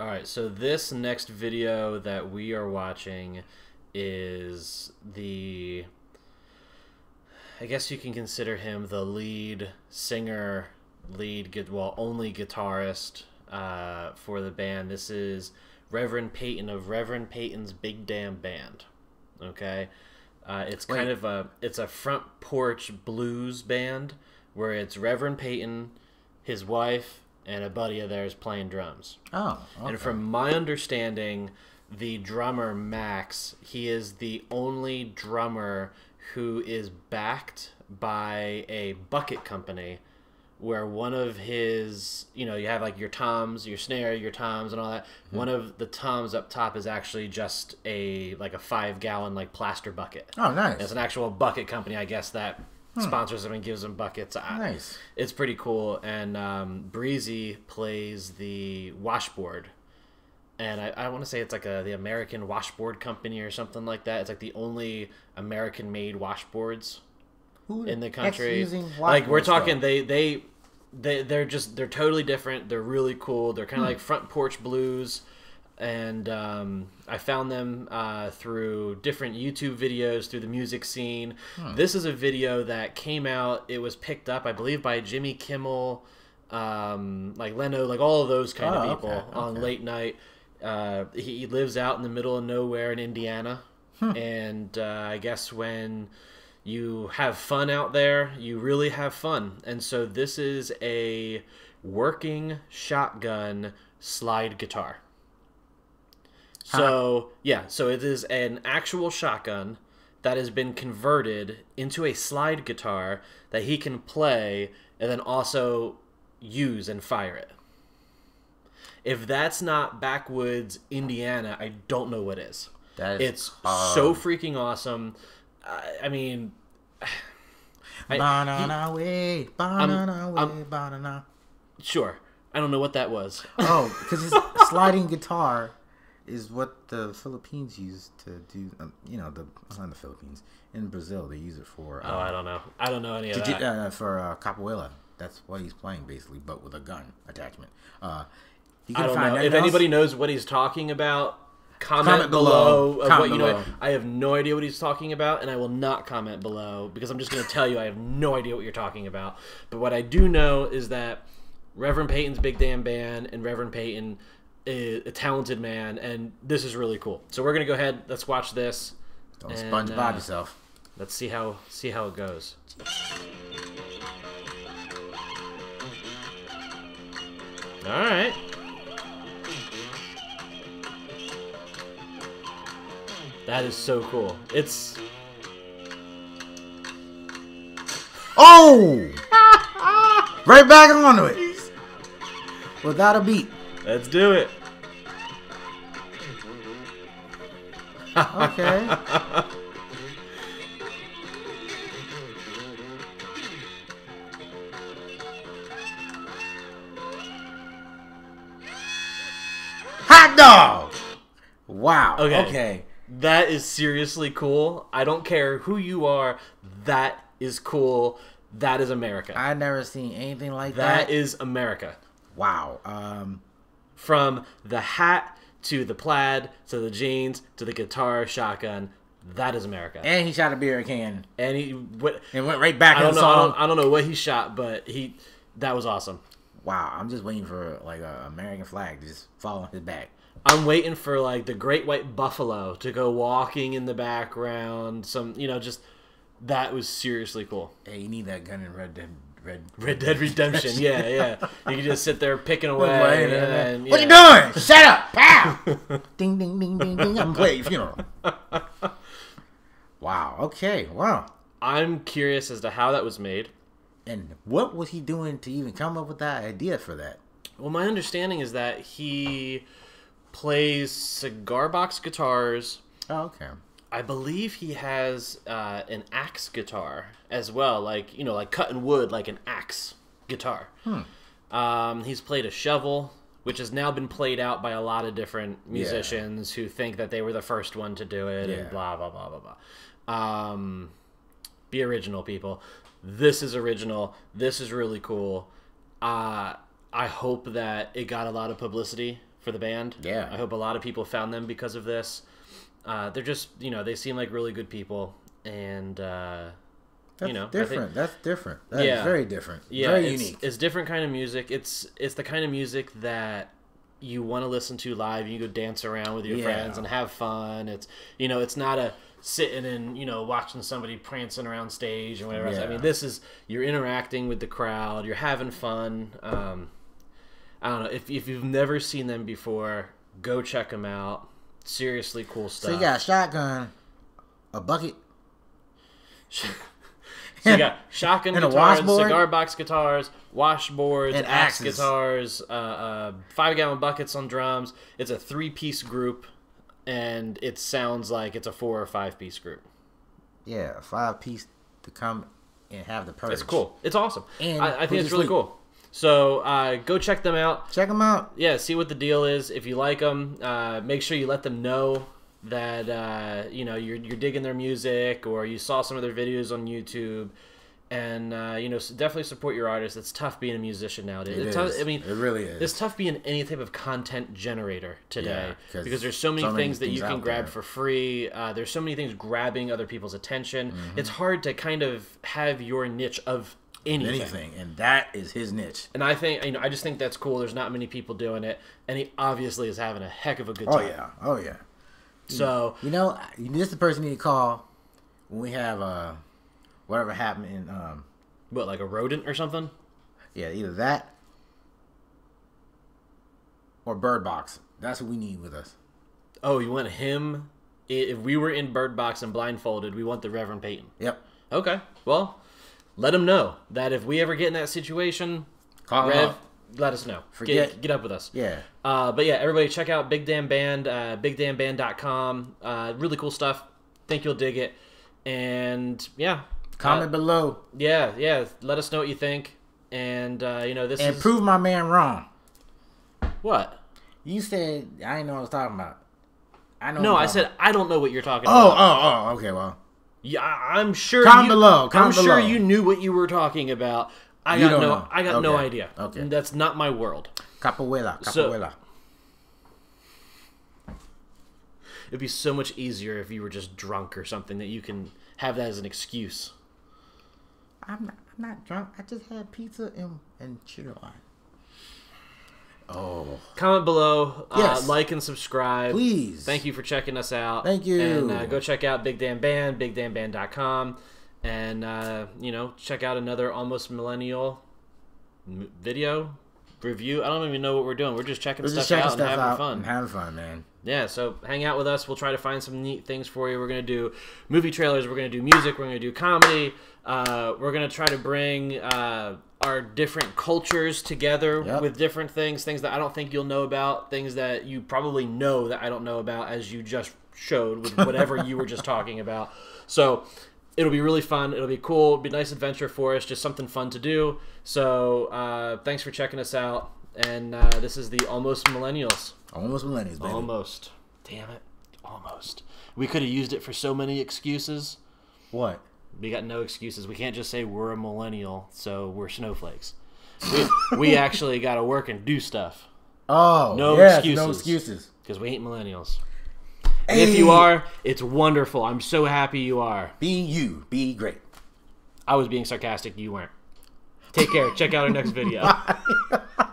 All right, so this next video that we are watching is the I guess you can consider him the lead singer, lead well, only guitarist uh, for the band. This is Reverend Peyton of Reverend Peyton's Big Damn Band. Okay, uh, it's kind Wait. of a it's a front porch blues band where it's Reverend Peyton, his wife, and a buddy of theirs playing drums. Oh, okay. And from my understanding, the drummer Max, he is the only drummer who is backed by a bucket company where one of his, you know, you have like your toms, your snare, your toms and all that. Hmm. One of the toms up top is actually just a like a 5 gallon like plaster bucket. oh, nice. It's an actual bucket company, I guess that sponsors them and gives them buckets. I- Nice. It's pretty cool. And um, Breezy plays the washboard, and I, I want to say it's like a the American Washboard Company or something like that. It's like the only American-made washboards Who in the country. using Like we're talking, they they they they're just they're totally different. They're really cool. They're Hmm. kind of like front porch blues. And um, I found them uh, through different YouTube videos, through the music scene. Hmm. This is a video that came out. It was picked up, I believe, by Jimmy Kimmel, um, like Leno, like all of those kind Oh, of people okay, on okay. late night. Uh, he, he lives out in the middle of nowhere in Indiana, Hmm. and uh, I guess when you have fun out there, you really have fun. And so this is a working shotgun slide guitar. So, yeah, so it is an actual shotgun that has been converted into a slide guitar that he can play and then also use and fire it. If that's not backwoods Indiana, I don't know what is. That is It's hard. so freaking awesome. I, I mean, I- Banana way, banana I'm- banana. sure. I don't know what that was. Oh, because his sliding guitar is what the Philippines use to do. Um, you know, the not the Philippines in Brazil they use it for. Oh, I don't know. I don't know any of that. uh, for uh, capoeira. That's what he's playing basically, but with a gun attachment. Uh, you I don't know. If else? anybody knows what he's talking about, comment, Comment below. below. Comment what, you know, below. I have no idea what he's talking about, and I will not comment below because I'm just going to tell you I have no idea what you're talking about. But what I do know is that Reverend Peyton's Big Damn Band and Reverend Peyton is a talented man, and this is really cool. So we're going to go ahead. Let's watch this. don't and, sponge uh, yourself. Let's see how see how it goes. All right. That is so cool. It's Oh! right back onto it. Without a beat. let's do it. Okay. Hot dog! Wow. Okay. Okay. That is seriously cool. I don't care who you are. That is cool. That is America. I've never seen anything like that. that is America. wow. Um From the hat to the plaid to the jeans to the guitar shotgun. That is America. and he shot a beer can And he what and went right back I don't know I don't, I don't know what he shot, but he that was awesome. Wow, I'm just waiting for like a American flag to just fall on his back. I'm waiting for like the great white buffalo to go walking in the background. Some you know just that was seriously cool. Hey, you need that gun in Red Dead Red Red Dead Redemption, yeah, yeah. You can just sit there picking away. Right, and, right, right. then, What yeah. you doing? Shut up! Pow! ding ding ding ding ding. I'm playing funeral. wow. Okay. Wow. I'm curious as to how that was made. And what was he doing to even come up with that idea for that? Well, my understanding is that he plays cigar box guitars. Oh, okay. I believe he has uh, an axe guitar as well, like you know, like cutting wood, like an axe guitar. Um, he's played a shovel, which has now been played out by a lot of different musicians who think that they were the first one to do it, Yeah. and blah blah blah blah blah. Um, be original, people. This is original. This is really cool. Uh, I hope that it got a lot of publicity for the band. Yeah. I hope a lot of people found them because of this. Uh, they're just, you know, they seem like really good people, and uh, That's you know, different. think- That's different. That's Yeah. very different. yeah, very it's, unique. it's different kind of music. It's it's the kind of music that you want to listen to live. You go dance around with your Yeah. friends and have fun. It's you know, it's not a sitting and you know watching somebody prancing around stage and whatever. else. I mean, this is you're interacting with the crowd. You're having fun. Um, I don't know if if you've never seen them before, go check them out. Seriously, cool stuff. So you got a shotgun, a bucket, So you got shotgun And guitars, cigar box guitars, washboards, And axe axes. guitars, uh, uh, five gallon buckets on drums. It's a three piece group, and it sounds like it's a four or five piece group. yeah, a five piece to come and have the purge. It's cool. It's awesome. And I, I think it's really asleep? cool. So uh, go check them out. Check them out. Yeah, see what the deal is. If you like them, uh, make sure you let them know that uh, you know you're you're digging their music or you saw some of their videos on YouTube, and uh, you know s- definitely support your artists. It's tough being a musician nowadays. It it's tough. I mean, it really is. it's tough being any type of content generator today Yeah, 'cause because there's so many so many things that you can grab there. for free. Uh, there's so many things grabbing other people's attention. Mm-hmm. It's hard to kind of have your niche of anything. anything, and that is his niche. And I think you know, I just think that's cool. There's not many people doing it, and he obviously is having a heck of a good time. Oh yeah, oh yeah. So You know, this is the person you need to call when we have uh whatever happened in um what, like a rodent or something? yeah either that or Bird Box. That's what we need with us. Oh, you want him? If we were in Bird Box and blindfolded, we want the Reverend Peyton. Yep. Okay, well, let them know that if we ever get in that situation, Call Rev, up. let us know. Forget- Get, get up with us. Yeah. Uh, but yeah, everybody check out Big Damn Band, uh, bigdamnband.com. Uh, really cool stuff. Think you'll dig it. And yeah, Comment uh, below yeah, yeah. Let us know what you think. And uh, you know this and is prove my man wrong. what? You said I didn't know what I was talking about. I know. No, I said I don't know what you're talking about. Oh, about. oh, oh. Okay, well. Yeah, I'm sure. Comment you, below, I'm comment sure below. you knew what you were talking about. I You got no. know. I got no idea. okay. And that's not my world. Capoeira, So- capoeira. It'd be so much easier if you were just drunk or something that you can have that as an excuse. I'm not, I'm not drunk. I just had pizza and and sugar wine. Oh, Comment below, uh, like and subscribe. please. Thank you for checking us out. Thank you. And uh, go check out Big Damn Band, bigdamnband.com. And, uh, you know, check out another Almost Millennial m- video review. I don't even know what we're doing. We're just checking We're stuff just checking out stuff and having out fun. and having fun, man. yeah, so hang out with us. We'll try to find some neat things for you. We're going to do movie trailers. We're going to do music. We're going to do comedy. Uh, we're going to try to bring uh, our different cultures together Yep. with different things, things that I don't think you'll know about, things that you probably know that I don't know about, as you just showed with whatever you were just talking about. So it'll be really fun. It'll be cool. It'll be a nice adventure for us. Just something fun to do. So uh, thanks for checking us out. And uh, this is the Almost Millennials. Almost millennials, baby. Almost. Damn it. Almost. We could have used it for so many excuses. What? We got no excuses. We can't just say we're a millennial, so we're snowflakes. We, we actually got to work and do stuff Oh, No yes, No excuses. excuses. because we ain't millennials. And if you are, it's wonderful. I'm so happy you are. Be you. Be great. I was being sarcastic. You weren't. Take care. Check out our next video.